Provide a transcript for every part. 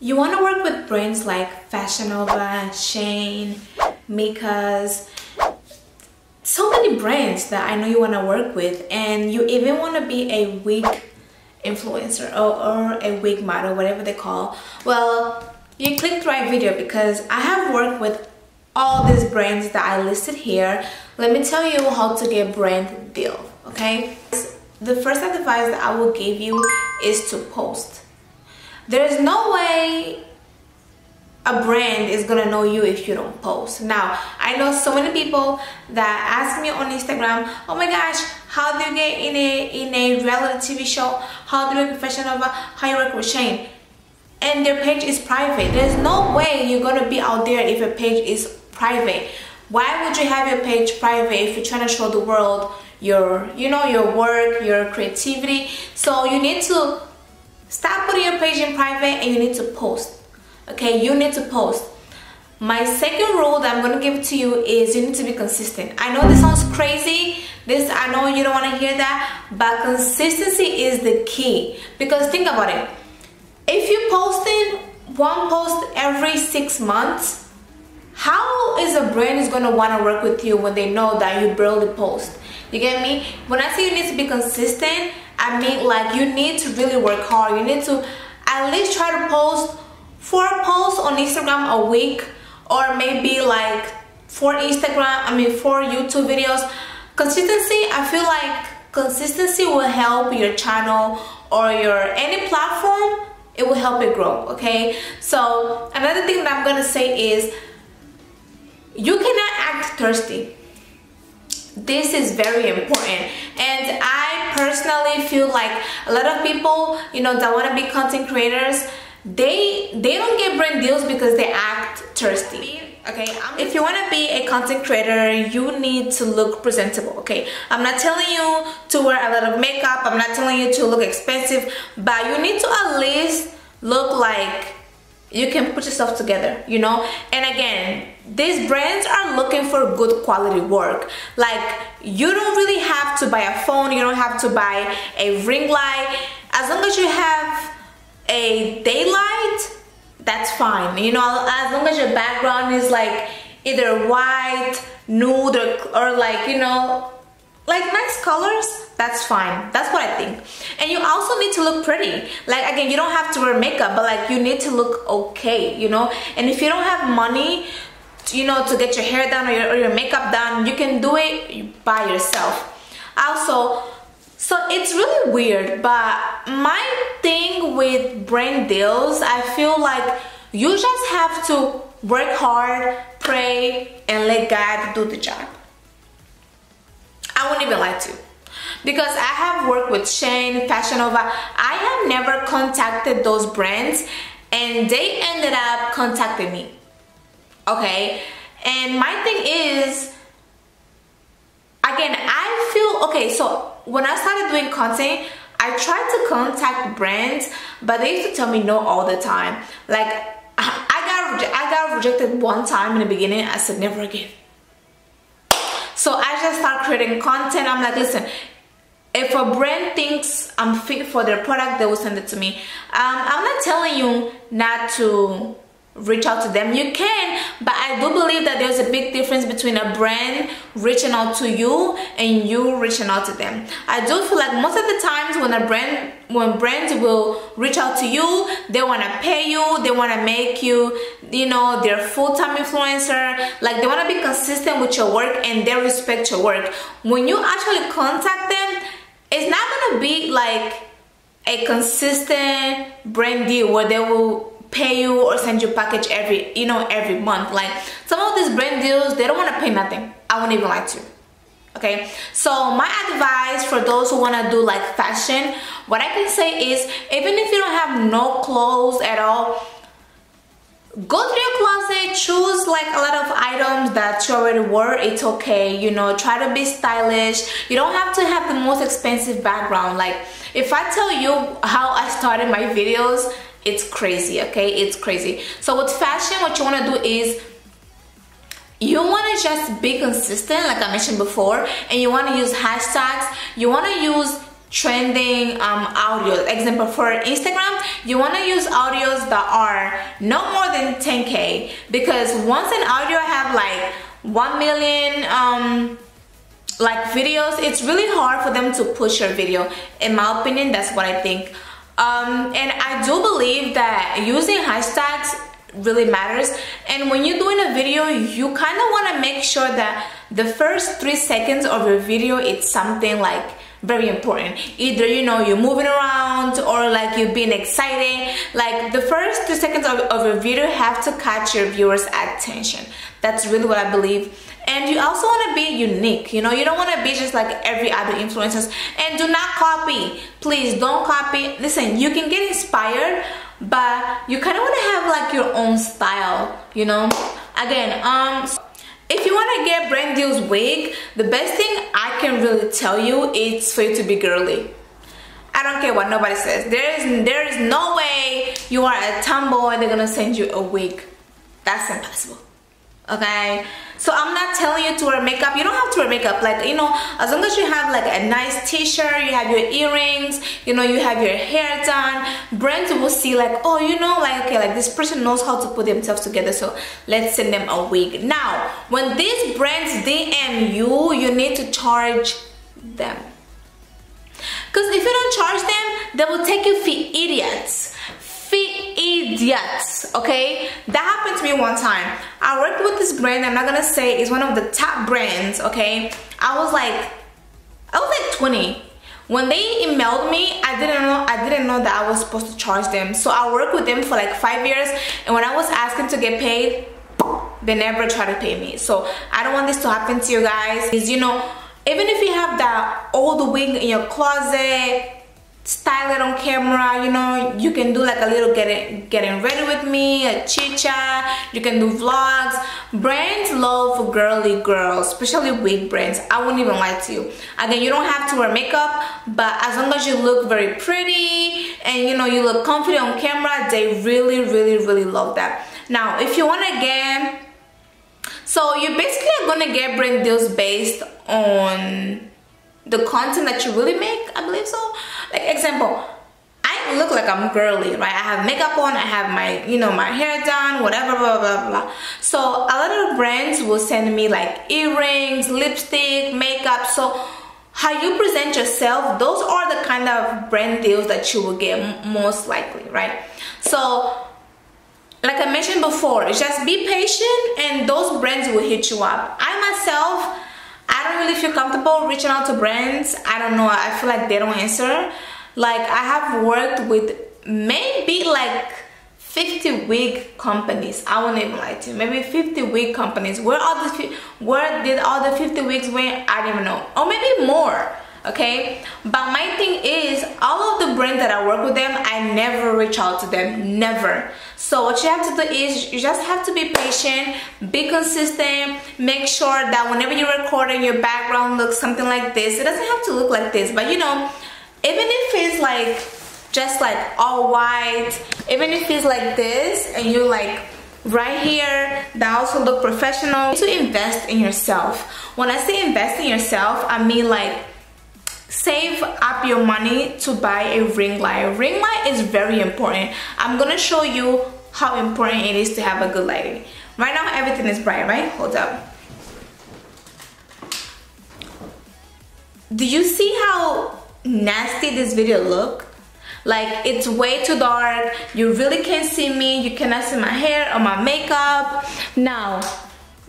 You want to work with brands like Fashion Nova, Shein, Mika's, so many brands that I know you want to work with and you even want to be a wig influencer or, or a wig model, whatever they call. Well, you clicked the right video because I have worked with all these brands that I listed here. Let me tell you how to get brand deal, okay? The first advice that I will give you is to post. There's no way a brand is gonna know you if you don't post. Now, I know so many people that ask me on Instagram, oh my gosh, how do you get in a in a reality TV show? How do you get professional? Uh, how you work with Shein? And their page is private. There's no way you're gonna be out there if your page is private. Why would you have your page private if you're trying to show the world your, you know, your work, your creativity? So you need to stop putting your page in private and you need to post. Okay you need to post. My second rule that I'm gonna give to you is you need to be consistent. I know this sounds crazy. This I know you don't want to hear that but consistency is the key. Because think about it. If you're posting one post every six months how is a brand is gonna want to work with you when they know that you barely post? You get me? When I say you need to be consistent I mean like you need to really work hard you need to at least try to post four posts on Instagram a week or maybe like four Instagram, I mean four YouTube videos. Consistency, I feel like consistency will help your channel or your any platform, it will help it grow, okay? So another thing that I'm gonna say is you cannot act thirsty. This is very important. And I personally feel like a lot of people, you know, that want to be content creators, they they don't get brand deals because they act thirsty. Okay if you want to be a content creator you need to look presentable okay? I'm not telling you to wear a lot of makeup. I'm not telling you to look expensive. But you need to at least look like you can put yourself together you know? And again these brands are looking for good quality work. Like you don't really have to buy a phone you don't have to buy a ring light. As long as you have a daylight, that's fine. You know, as long as your background is like either white, nude, or, or like, you know, like nice colors, that's fine. That's what I think. And you also need to look pretty. Like again, you don't have to wear makeup, but like you need to look okay, you know? And if you don't have money, you know, to get your hair done or your, or your makeup done, you can do it by yourself. Also, so it's really weird, but my thing with brand deals, I feel like you just have to work hard, pray, and let God do the job. I won't even lie to. Because I have worked with Shein, Fashion Nova, I have never contacted those brands and they ended up contacting me. Okay? And my thing is, again, I feel, okay, so when I started doing content, I tried to contact brands, but they used to tell me no all the time. Like I got I got rejected one time in the beginning. I said never again. So I just start creating content. I'm like, listen, if a brand thinks I'm fit for their product, they will send it to me. Um, I'm not telling you not to reach out to them. You can but i do believe that there's a big difference between a brand reaching out to you and you reaching out to them. I do feel like most of the times when a brand when brands will reach out to you they want to pay you they want to make you you know their full-time influencer. Like they want to be consistent with your work and they respect your work. When you actually contact them it's not gonna be like a consistent brand deal where they will pay you or send you package every you know every month. Like some of these brand deals they don't want to pay nothing. I won't even lie to okay? So my advice for those who want to do like fashion what i can say is even if you don't have no clothes at all go through your closet choose like a lot of items that you already wore. It's okay you know try to be stylish. You don't have to have the most expensive background. Like if i tell you how i started my videos it's crazy okay it's crazy so with fashion what you want to do is you want to just be consistent like i mentioned before and you want to use hashtags you want to use trending um, audio. Example for Instagram, you want to use audios that are no more than 10k because once an audio have like 1 million um, like videos, it's really hard for them to push your video. In my opinion, that's what I think. Um, and I do believe that using hashtags really matters. And when you're doing a video you kind of want to make sure that the first three seconds of your video it's something like very important. Either you know you're moving around or like you're being excited like the first two seconds of, of your video have to catch your viewers attention. That's really what i believe and you also want to be unique you know? You don't want to be just like every other influencers. And do not copy. Please don't copy. Listen you can get inspired but you kind of want to have like your own style you know? Again um if you want to get brand deals wig the best thing i can really tell you is for you to be girly. I don't care what nobody says. There is there is no way you are a tomboy and they're gonna send you a wig. That's impossible okay? So i'm not telling you to wear makeup. You don't have to wear makeup. Like you know as long as you have like a nice t-shirt you have your earrings you know you have your hair done brands will see like oh you know like okay like this person knows how to put themselves together. So let's send them a wig. Now when these brands dm you you need to charge them. Because if you don't charge them they will take you for idiots idiots okay? That happened to me one time. I worked with this brand i'm not gonna say it's one of the top brands okay? I was like i was like 20 when they emailed me i didn't know i didn't know that i was supposed to charge them. So i worked with them for like five years and when i was asking to get paid they never try to pay me. So i don't want this to happen to you guys. Is you know even if you have that old wig in your closet style it on camera you know you can do like a little getting getting ready with me a chicha you can do vlogs. Brands love girly girls especially wig brands. I wouldn't even lie to you. Again you don't have to wear makeup but as long as you look very pretty and you know you look confident on camera they really really really love that. Now if you want to get so you basically are gonna get brand deals based on the content that you really make i believe so like example I look like I'm girly, right? I have makeup on, I have my, you know, my hair done, whatever, blah, blah, blah. So a lot of brands will send me like earrings, lipstick, makeup. So how you present yourself, those are the kind of brand deals that you will get most likely, right? So like I mentioned before, just be patient and those brands will hit you up. I myself, I don't really feel comfortable reaching out to brands. I don't know. I feel like they don't answer. Like I have worked with maybe like 50 wig companies. I won't even lie to you. Maybe 50 wig companies. Where all the where did all the 50 wigs went? I don't even know. Or maybe more okay but my thing is all of the brands that i work with them i never reach out to them never. So what you have to do is you just have to be patient be consistent make sure that whenever you're recording your background looks something like this it doesn't have to look like this but you know even if it's like just like all white even if it's like this and you like right here that also look professional to invest in yourself. When i say invest in yourself i mean like save up your money to buy a ring light. Ring light is very important. I'm gonna show you how important it is to have a good lighting right now everything is bright right? Hold up. Do you see how nasty this video look? Like it's way too dark. You really can't see me. You cannot see my hair or my makeup. Now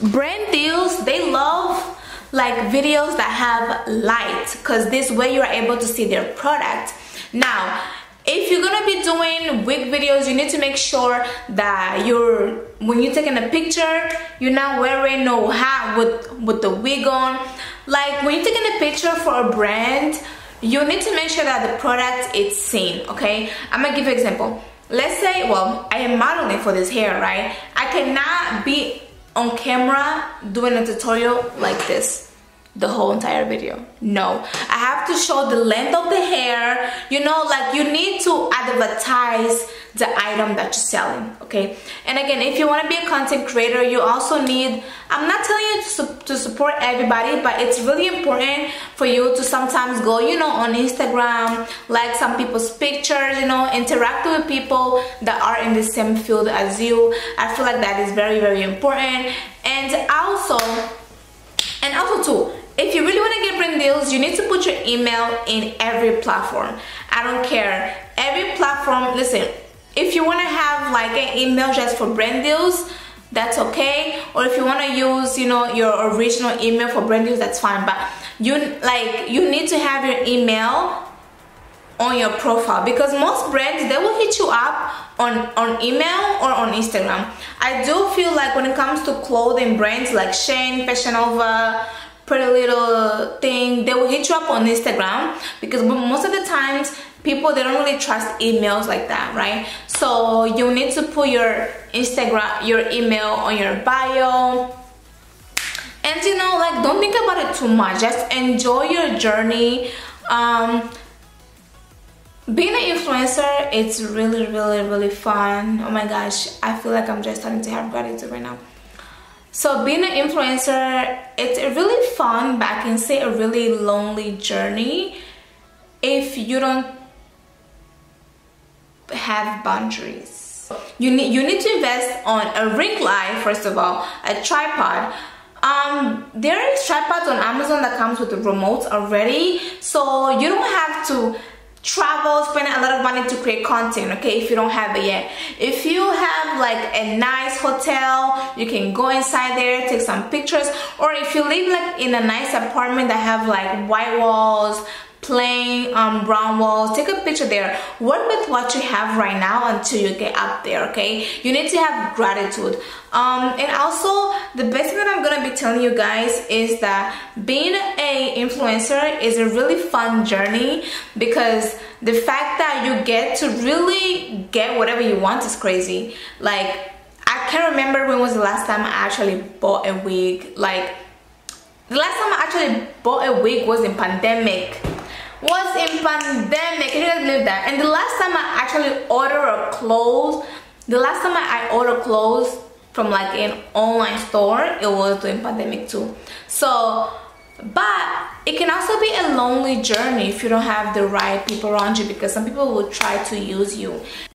brand deals they love like videos that have light because this way you're able to see their product. Now if you're gonna be doing wig videos you need to make sure that you're when you're taking a picture you're not wearing no hat with with the wig on. Like when you're taking a picture for a brand you need to make sure that the product is seen okay? I'm gonna give you an example. Let's say well i am modeling for this hair right? I cannot be on camera doing a tutorial like this the whole entire video. No. I have to show the length of the hair. You know like you need to advertise the item that you're selling okay? And again if you want to be a content creator you also need i'm not telling you to, to support everybody but it's really important for you to sometimes go you know on instagram like some people's pictures you know interact with people that are in the same field as you. I feel like that is very very important. And also and also too if you really want to get brand deals, you need to put your email in every platform. I don't care. Every platform, listen, if you want to have like an email just for brand deals, that's okay. Or if you want to use, you know, your original email for brand deals, that's fine. But you like you need to have your email on your profile because most brands they will hit you up on on email or on Instagram. I do feel like when it comes to clothing brands like Shein, Fashion Nova, pretty little thing they will hit you up on instagram because most of the times people they don't really trust emails like that right? So you need to put your instagram your email on your bio. And you know like don't think about it too much. Just enjoy your journey. Um being an influencer it's really really really fun. Oh my gosh i feel like i'm just starting to have gratitude right now so being an influencer, it's a really fun, but I can say a really lonely journey if you don't have boundaries. You need you need to invest on a ring light first of all, a tripod. Um, there is tripods on Amazon that comes with the remote already, so you don't have to travel spending a lot of money to create content okay if you don't have it yet. If you have like a nice hotel you can go inside there take some pictures or if you live like in a nice apartment that have like white walls plain um, brown walls. Take a picture there. Work with what you have right now until you get up there okay? You need to have gratitude. Um, and also the best thing that I'm gonna be telling you guys is that being a influencer is a really fun journey because the fact that you get to really get whatever you want is crazy. Like I can't remember when was the last time I actually bought a wig. Like the last time I actually bought a wig was in pandemic was in pandemic. Can you guys believe that and the last time i actually ordered a clothes the last time i ordered clothes from like an online store it was during pandemic too. So but it can also be a lonely journey if you don't have the right people around you because some people will try to use you